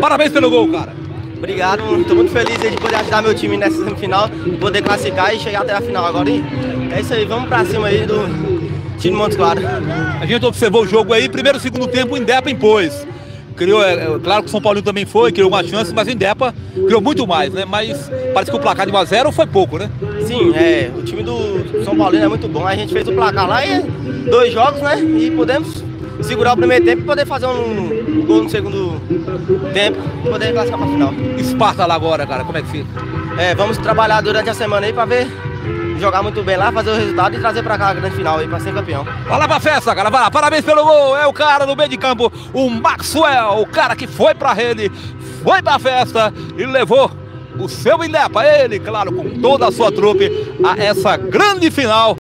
Parabéns pelo gol, cara. Obrigado, estou muito feliz de poder ajudar meu time nessa semifinal, poder classificar e chegar até a final agora. E é isso aí, vamos pra cima aí do time Montes Claros. A gente observou o jogo aí, primeiro e segundo tempo o Indepa impôs. Criou, é, é, claro que o São Paulo também foi, criou uma chance, mas o Indepa criou muito mais, né? Mas parece que o placar de 1x0 foi pouco, né? Sim, é, o time do São Paulo é muito bom. A gente fez o placar lá e dois jogos, né? E podemos segurar o primeiro tempo e poder fazer um, gol no segundo tempo e poder classificar para final. Esparta lá agora, cara, como é que fica? É, vamos trabalhar durante a semana aí para ver jogar muito bem lá, fazer o resultado e trazer pra cá a grande final aí pra ser campeão. Vai lá pra festa, cara, vai lá, parabéns pelo gol, é o cara do meio de campo, o Maxwell, o cara que foi pra rede, foi pra festa e levou o seu Indepa, ele, claro, com toda a sua trupe, a essa grande final.